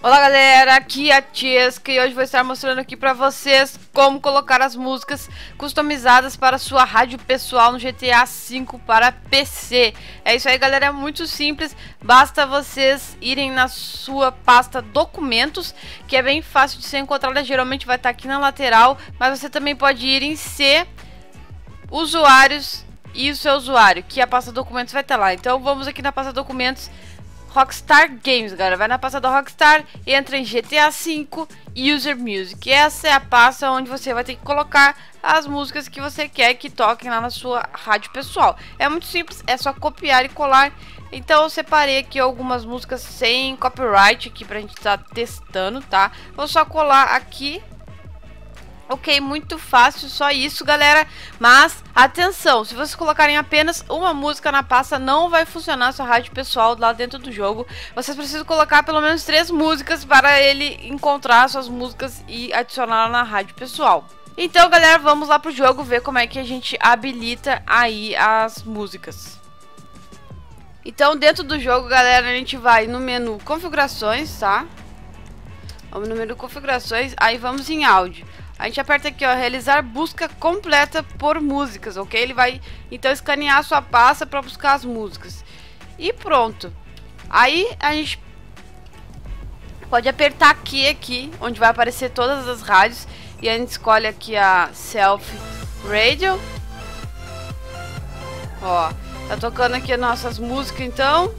Olá galera, aqui é a Tiesca e hoje vou estar mostrando aqui pra vocês como colocar as músicas customizadas para sua rádio pessoal no GTA V para PC. É isso aí galera, é muito simples, basta vocês irem na sua pasta documentos, que é bem fácil de ser encontrada, geralmente vai estar aqui na lateral, mas você também pode ir em C, usuários e o seu usuário, que a pasta documentos vai estar lá. Então vamos aqui na pasta documentos Rockstar Games, galera. Vai na pasta da Rockstar, entra em GTA V User Music. Essa é a pasta onde você vai ter que colocar as músicas que você quer que toquem lá na sua rádio pessoal. É muito simples, é só copiar e colar. Então eu separei aqui algumas músicas sem copyright aqui pra gente estar tá testando, tá? Vou só colar aqui Ok, muito fácil, só isso, galera. Mas, atenção, se vocês colocarem apenas uma música na pasta, não vai funcionar sua rádio pessoal lá dentro do jogo. Vocês precisam colocar pelo menos três músicas para ele encontrar suas músicas e adicionar na rádio pessoal. Então, galera, vamos lá pro jogo ver como é que a gente habilita aí as músicas. Então, dentro do jogo, galera, a gente vai no menu configurações, tá? Vamos no menu configurações, aí vamos em áudio. A gente aperta aqui, ó, realizar busca completa por músicas, ok? Ele vai, então, escanear a sua pasta para buscar as músicas. E pronto. Aí, a gente pode apertar aqui, aqui, onde vai aparecer todas as rádios. E a gente escolhe aqui a Self Radio. Ó, tá tocando aqui as nossas músicas, então.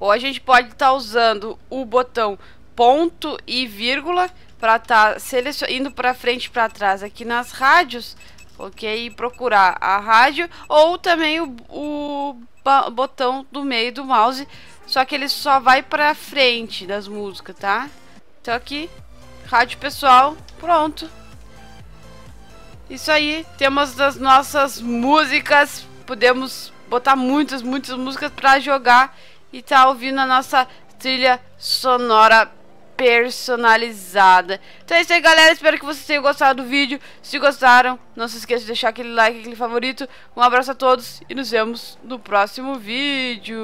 Ou a gente pode estar tá usando o botão ponto e vírgula para estar tá indo para frente e para trás aqui nas rádios, ok? E procurar a rádio ou também o, o botão do meio do mouse, só que ele só vai para frente das músicas, tá? Então aqui, rádio pessoal, pronto. Isso aí, temos as nossas músicas, podemos botar muitas, muitas músicas para jogar e tá ouvindo a nossa trilha sonora personalizada. Então é isso aí, galera. Espero que vocês tenham gostado do vídeo. Se gostaram, não se esqueça de deixar aquele like, aquele favorito. Um abraço a todos e nos vemos no próximo vídeo.